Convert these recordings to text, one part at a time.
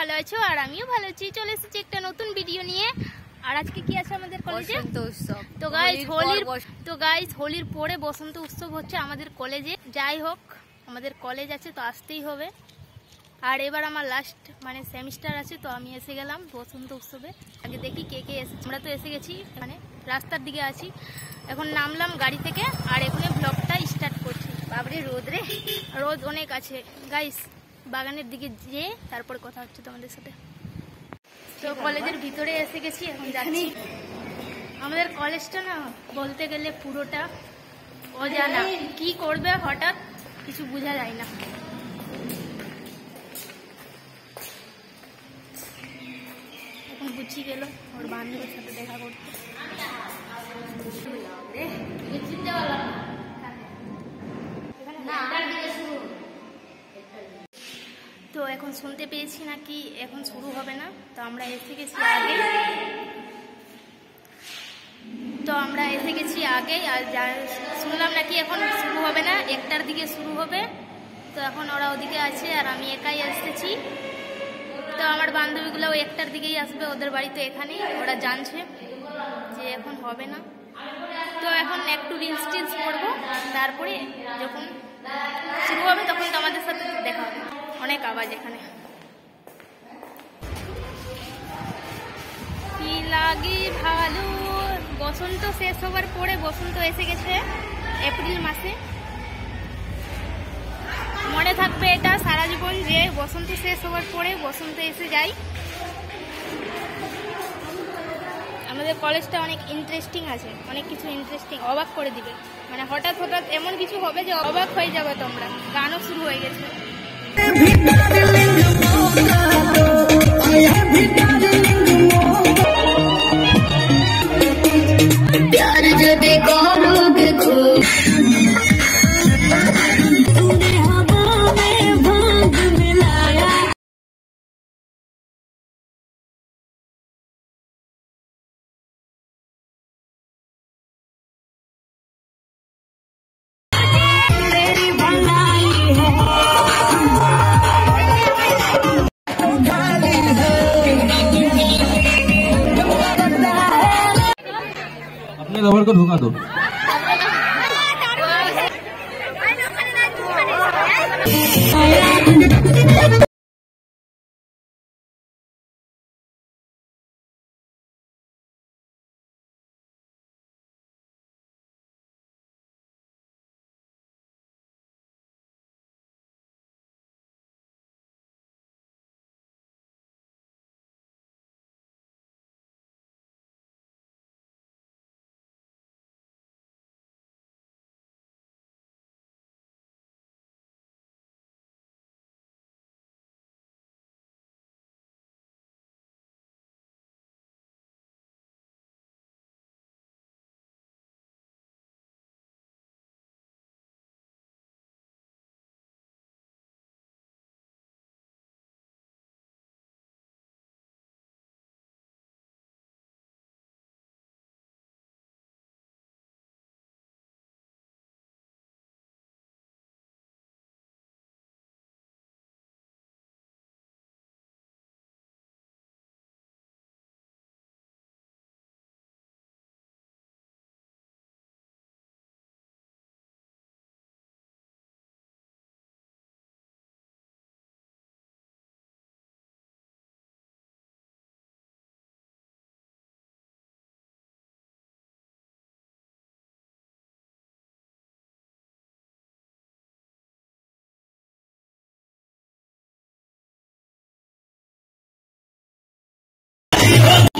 ভালো আছো আর আমিও ভালো আছি। চলে এসেছি একটা নতুন ভিডিও নিয়ে। আর আজকে কি আছে আমাদের কলেজে উৎসব। তো গাইজ হোলির তো গাইজ হোলির পরে বসন্ত উৎসব হচ্ছে আমাদের কলেজে যাই হোক আমাদের কলেজ আছে তো আসতেই হবে। আর এবার আমার লাস্ট মানে সেমিস্টার আছে তো আমি এসে গেলাম বসন্ত উৎসবে। আগে দেখি কে কে এসেছে। আমরা তো এসে গেছি মানে রাস্তার দিকে আছি। এখন নামলাম গাড়ি থেকে আর এখানে ব্লগটা স্টার্ট করছি। বাবরে রোদ রে। রোদ অনেক আছে। গাইস বাগানের দিকে যেয়ে তারপর কথা হচ্ছে তোমাদের সাথে। তো কলেজের ভিতরে এসে গেছি এখন যাচ্ছি। আমাদের কলেজটা না বলতে গেলে পুরোটা অজানা। কি করবে হঠাৎ কিছু বোঝা যায় না। এখন বুঝি গেল ওর বান্ধবীর সাথে দেখা করতে চিনতে পারলাম না তো এখন শুনতে পেয়েছি নাকি এখন শুরু হবে না? তো আমরা এসে গেছি আগে তো আমরা এসে গেছি আগে আর শুনলাম নাকি এখন শুরু হবে না, একটার দিকে শুরু হবে। তো এখন ওরা ওদিকে আছে আর আমি একাই এসেছি তো আমার বান্ধবীগুলোও একটার দিকেই আসবে, ওদের বাড়ি তো এখানেই, ওরা জানছে যে এখন হবে না। তো এখন একটু রিলস টিলস করব, তারপরে যখন শুরু হবে তখন সাথে দেখা হবে অনেক এখানে কি ভালো? বসন্ত শেষ হবার পরে বসন্ত এসে গেছে, এপ্রিল মাসে। মনে থাকবে এটা সারা জীবন যে বসন্ত শেষ হবার পরে বসন্ত এসে যায়। আমাদের কলেজটা অনেক ইন্টারেস্টিং আছে, অনেক কিছু ইন্টারেস্টিং অবাক করে দিবে। মানে হঠাৎ হঠাৎ এমন কিছু হবে যে অবাক হয়ে যাবে তোমরা। গানও শুরু হয়ে গেছে। प्यार এই লগৰ ঢুকা তো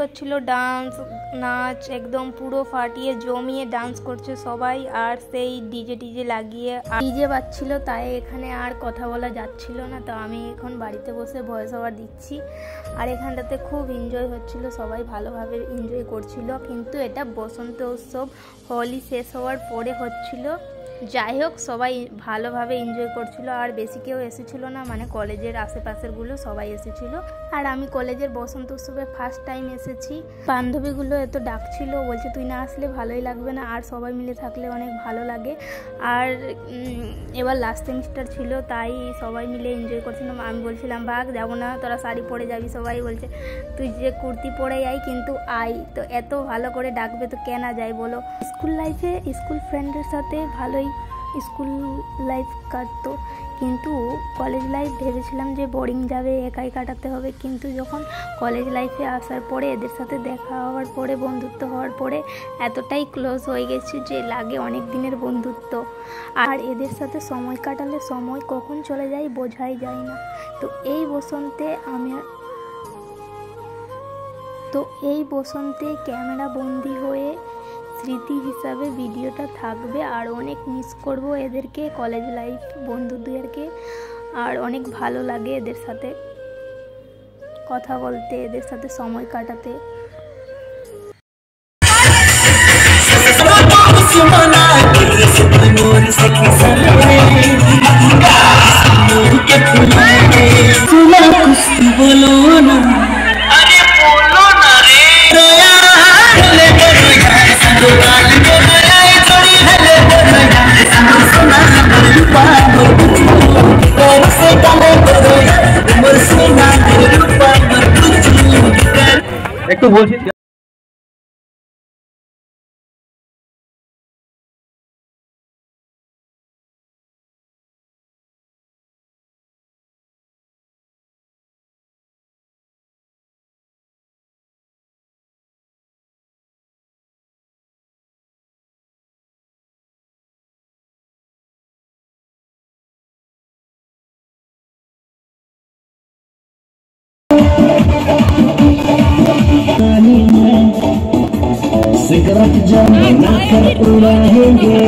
হচ্ছিল ডান্স, নাচ, একদম পুরো ফাটিয়ে জমিয়ে ডান্স করছে সবাই, আর সেই ডিজে টিজে লাগিয়ে ডিজে বাজছিল, তাই এখানে আর কথা বলা যাচ্ছিল না। তো আমি এখন বাড়িতে বসে ভয়েস ওভার দিচ্ছি। আর এখানটাতে খুব এনজয় হচ্ছিল, সবাই ভালোভাবে এনজয় করছিল। কিন্তু এটা বসন্ত উৎসব, হোলি শেষ হওয়ার পরে হচ্ছিল। যাই হোক, সবাই ভালোভাবে এনজয় করছিল আর বেশি কেউ এসেছিল না মানে কলেজের আশেপাশেরগুলো সবাই এসেছিল। আর আমি কলেজের বসন্ত উৎসবে ফার্স্ট টাইম এসেছি। বান্ধবীগুলো এত ডাকছিল, বলছে, তুই না আসলে ভালোই লাগবে না, আর সবাই মিলে থাকলে অনেক ভালো লাগে। আর এবার লাস্ট সেমিস্টার ছিল, তাই সবাই মিলে এনজয় করছিলাম। আমি বলছিলাম ভাগ যাব না, তোরা শাড়ি পরে যাবি সবাই। বলছে, তুই যে কুর্তি পরে আই কিন্তু আই তো এত ভালো করে ডাকবে, তো কেনা যায় বলো? স্কুল লাইফে স্কুল ফ্রেন্ডের সাথে ভালোই স্কুল লাইফ কাটতো। কিন্তু কলেজ লাইফ ভেবেছিলাম যে বোরিং যাবে, একাই কাটাতে হবে। কিন্তু যখন কলেজ লাইফে আসার পরে, এদের সাথে দেখা হওয়ার পরে, বন্ধুত্ব হওয়ার পরে, এতটাই ক্লোজ হয়ে গেছি যে লাগে অনেক দিনের বন্ধুত্ব। আর এদের সাথে সময় কাটালে সময় কখন চলে যায় বোঝাই যায় না। তো এই বসন্তে আমি তো এই বসন্তে ক্যামেরা বন্দি হয়ে স্মৃতি হিসাবে ভিডিওটা থাকবে আর অনেক মিস করব এদেরকে কলেজ লাইফ বন্ধুদেরকে আর অনেক ভালো লাগে এদের সাথে কথা বলতে এদের সাথে সময় কাটাতে একটু বলছি gerak jangan akan pulang hingga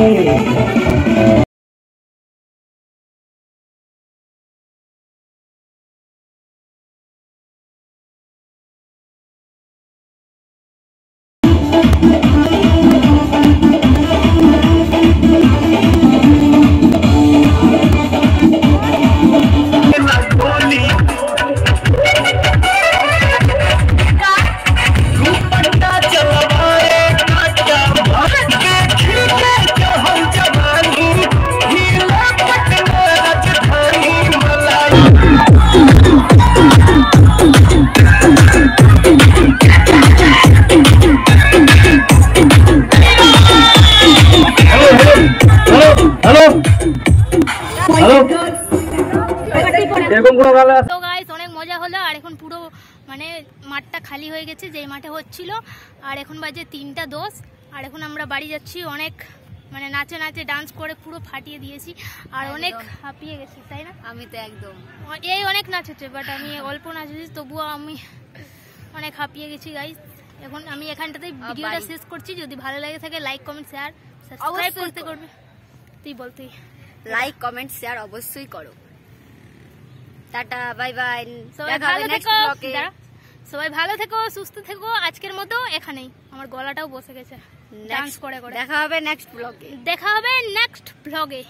এরকম কোনো তো গাইস অনেক মজা হলো। আর এখন পুরো মানে মাঠটা খালি হয়ে গেছে যেই মাঠে হচ্ছিল। আর এখন বাজে তিনটা দশ। আর এখন আমরা বাড়ি যাচ্ছি অনেক মানে নাচে নাচে ডান্স করে পুরো ফাটিয়ে দিয়েছি। আর অনেক হাঁপিয়ে গেছি তাই না? আমি তো একদম। এই অনেক নাচেছে বাট আমি অল্প নাচেছি তবুও আমি অনেক হাঁপিয়ে গেছি গাইস এখন আমি এখানটাতে ভিডিওটা শেষ করছি। যদি ভালো লাগে থাকে লাইক কমেন্ট শেয়ার সাবস্ক্রাইব করতে করবে। তুই বল তুই। লাইক কমেন্ট শেয়ার অবশ্যই করো। টাটা বাই বাই সবাই ভালো নেক্সট থেকো সবাই ভালো থেকো সুস্থ থেকো। আজকের মতো এখানেই। আমার গলাটাও বসে গেছে। ডান্স করে করে। দেখা হবে নেক্সট ব্লগে দেখা হবে নেক্সট ব্লগে